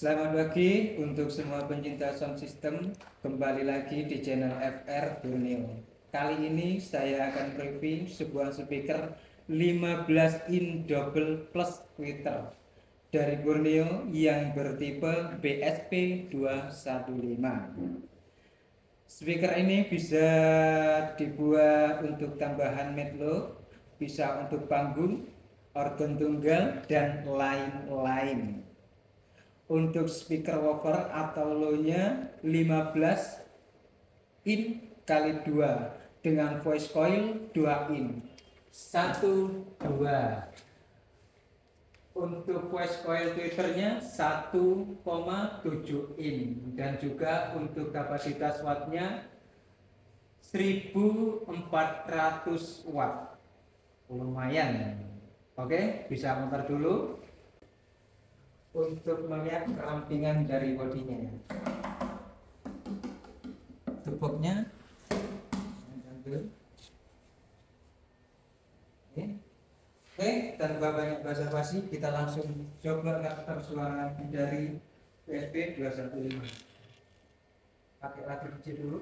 Selamat pagi untuk semua pencinta sound system. Kembali lagi di channel FR Borneo Kali ini saya akan review sebuah speaker 15 in double plus tweeter Dari Borneo yang bertipe BSP 215 Speaker ini bisa dibuat untuk tambahan medlo Bisa untuk panggung, organ tunggal, dan lain-lain untuk speaker woofer atau low nya 15 in kali 2 dengan voice coil 2 in. 1 2 untuk voice coil twitternya 1,7 in. Dan juga untuk kapasitas wattnya 1400 watt. Lumayan. Oke bisa muter dulu untuk melihat kerampingan dari bodinya tupuknya oke. Oke tanpa banyak basa-basi kita langsung coba karakter suara dari USB 215 pakai lagu kecil dulu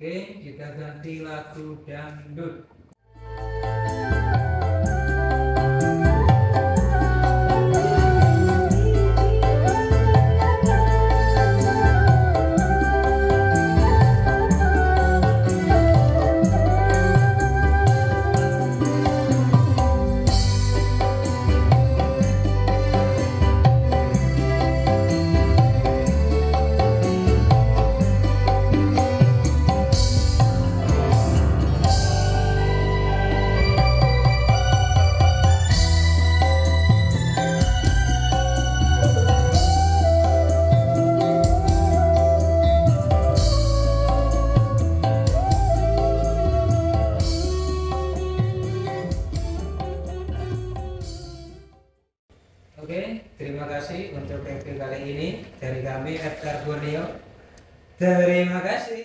Oke, kita ganti lagu dangdut. Oke, terima kasih untuk review kali ini dari kami FR Borneo. Terima kasih.